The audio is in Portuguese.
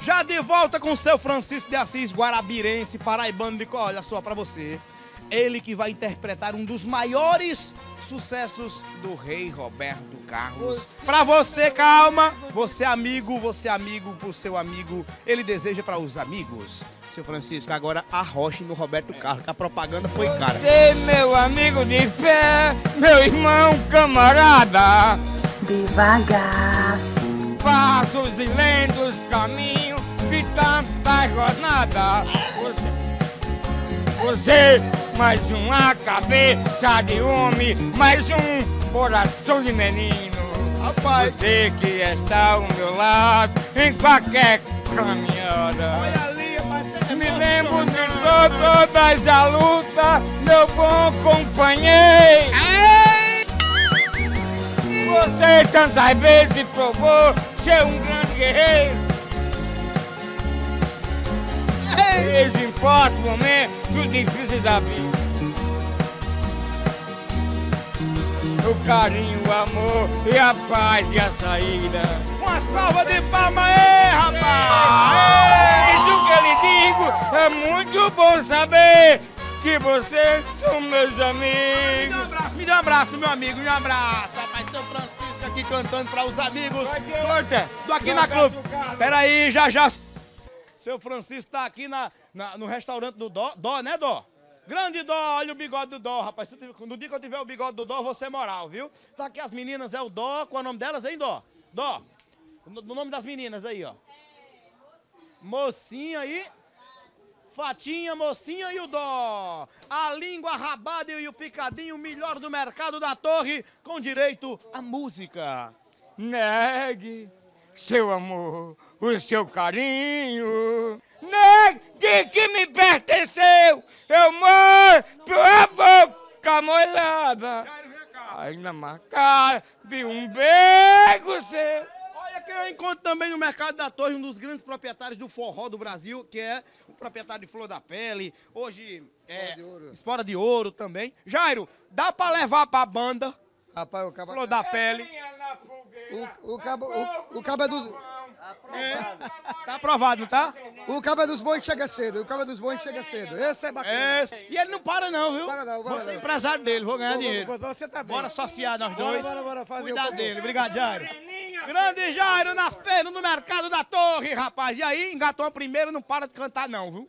Já de volta com o seu Francisco de Assis, guarabirense, paraibano de Olha só pra você. Ele que vai interpretar um dos maiores sucessos do rei Roberto Carlos. Pra você, calma. Você amigo, você amigo pro seu amigo. Ele deseja para os amigos. Seu Francisco, agora arroche no Roberto Carlos, que a propaganda foi cara. Você, meu amigo de fé, meu irmão camarada. Devagar. Passos e lentos caminhos de tanta jornada. Você, você, mais uma cabeça de homem, mais um coração de menino. Rapaz, Você que está ao meu lado em qualquer caminhada. olha ali, rapaz. Me lembro de to- todas as lutas, meu bom companheiro. Tantas vezes provou ser um grande guerreiro. Mesmo em fortes momentos difíceis da vida. O carinho, o amor e a paz e a saída. Uma salva de palmas aí, rapaz! Isso que eu lhe digo é muito bom saber que vocês são meus Me dê um amigos. abraço, me dê um abraço, meu amigo, me dê um abraço. Rapaz, São Francisco aqui cantando para os amigos do Aqui na Clube. Pera aí, já já. Seu Francisco tá aqui na, na- no restaurante do Dó, Dó, né, Dó? Grande Dó, olha o bigode do Dó, rapaz. No dia que eu tiver o bigode do Dó, você moral, viu? Tá aqui as meninas, é o Dó, qual é o nome delas, hein, Dó? Dó, no nome das meninas aí, ó. Mocinha aí. Fatinha, mocinha e o dó. A língua rabada e o picadinho, melhor do mercado da torre, com direito à música. Negue seu amor, o seu carinho. Negue que me pertenceu. Eu moro tua boca molhada. Aí na marcada vi um beijo seu. Quem eu encontro também no mercado da torre, um dos grandes proprietários do forró do Brasil, que é o proprietário de Flor da Pele, hoje é Espora de Ouro também. Jairo, dá pra levar pra banda Rapaz, o cabo, Flor da Pele? o, o cabo, o, o cabo é dos, Tá aprovado, não tá? o cabo é dos bons chega cedo, o cabo é dos bons chega cedo. Esse é bacana. Esse. E ele não para não, viu? Para não, para empresário dele, vou ganhar dinheiro. Você tá bem. Bora associar nós Bora, dois. bora, bora fazer Cuidar dele. Obrigado, Jairo. Grande Jairo na feira, no mercado da torre, rapaz. E aí, engatou a primeira, não para de cantar não, viu?